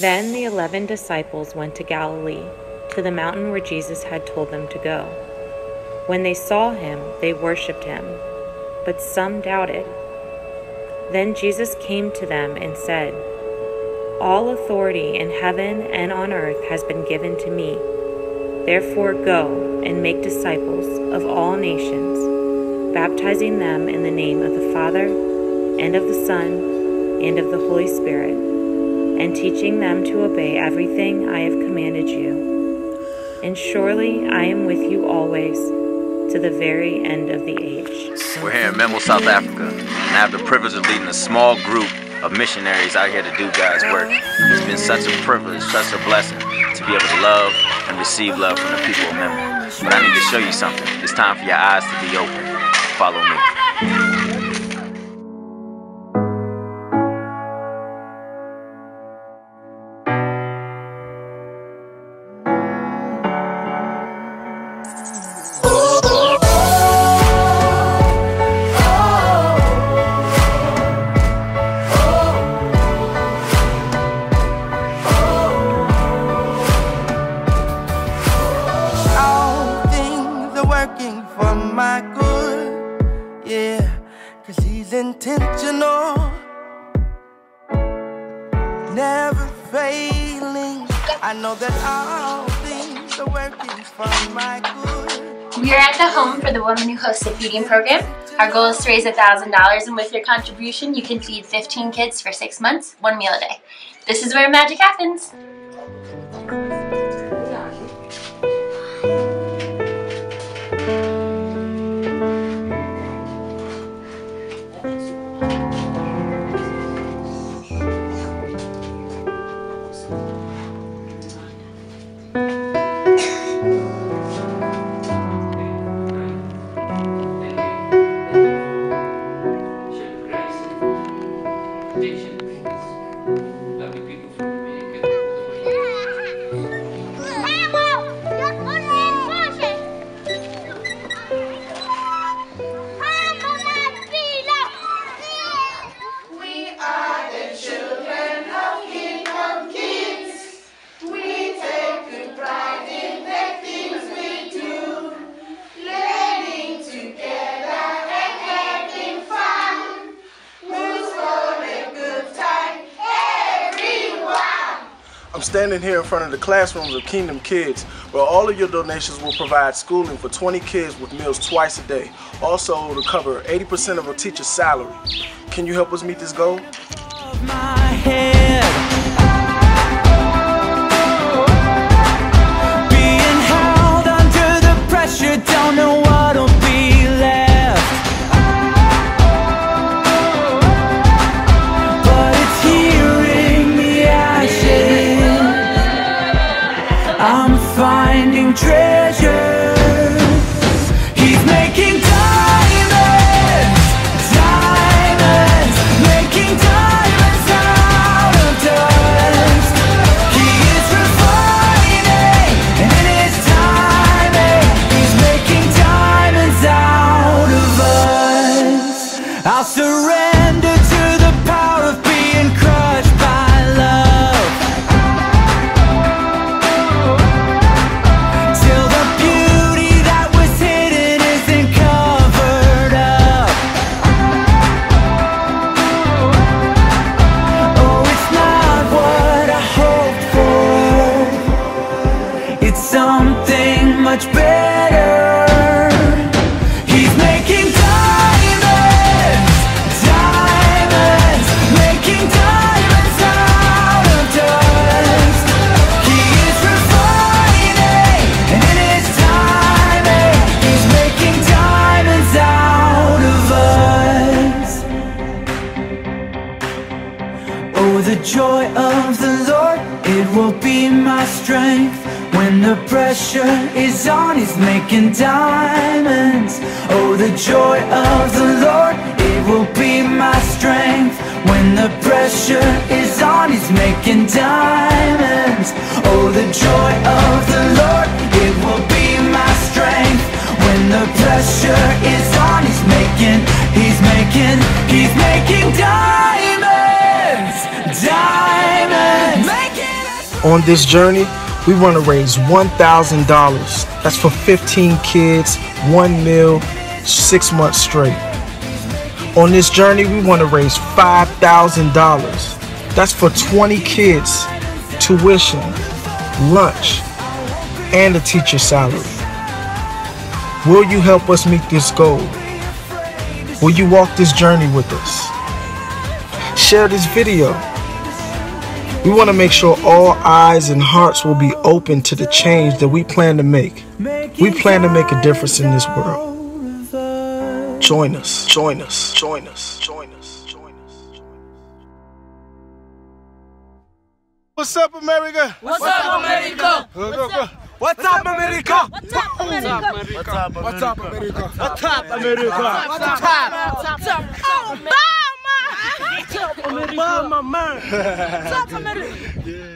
Then the eleven disciples went to Galilee, to the mountain where Jesus had told them to go. When they saw him, they worshipped him, but some doubted. Then Jesus came to them and said, All authority in heaven and on earth has been given to me. Therefore, go and make disciples of all nations, baptizing them in the name of the Father, and of the Son, and of the Holy Spirit, and teaching them to obey everything I have commanded you. And surely I am with you always to the very end of the age. We're here in Memel, South Africa, and I have the privilege of leading a small group of missionaries out here to do God's work. It's been such a privilege, such a blessing to be able to love and receive love from the people of Memel. But I need to show you something. It's time for your eyes to be open. Follow me. Cause he's intentional, never failing. I know that all things are working for my good. We are at the home for the woman who hosts a feeding program. Our goal is to raise $1,000 and with your contribution you can feed 15 kids for 6 months, one meal a day. This is where magic happens. Lovely I'm standing here in front of the classrooms of Kingdom Kids, where all of your donations will provide schooling for 20 kids with meals twice a day. Also, to cover 80% of a teacher's salary. Can you help us meet this goal? Treasure. Joy of the Lord, it will be my strength. When the pressure is on, He's making diamonds. Oh, the joy of the Lord, it will be my strength. When the pressure is on, He's making diamonds. Oh, the joy of the Lord, it will be my strength. When the pressure is on, He's making, On this journey, we want to raise $1,000. That's for 15 kids, one meal, six months straight. On this journey, we want to raise $5,000. That's for 20 kids, tuition, lunch, and a teacher's salary. Will you help us meet this goal? Will you walk this journey with us? Share this video. We want to make sure all eyes and hearts will be open to the change that we plan to make. We plan to make a difference in this world. Join us, join us, join us, join us, join us. What's up, America? What's up, America? Go, go, go. What's up, America? What's up, America? What's up, America? What's up, America? What's up? Obama! Obama, man! What's up, America? Yeah, yeah, yeah.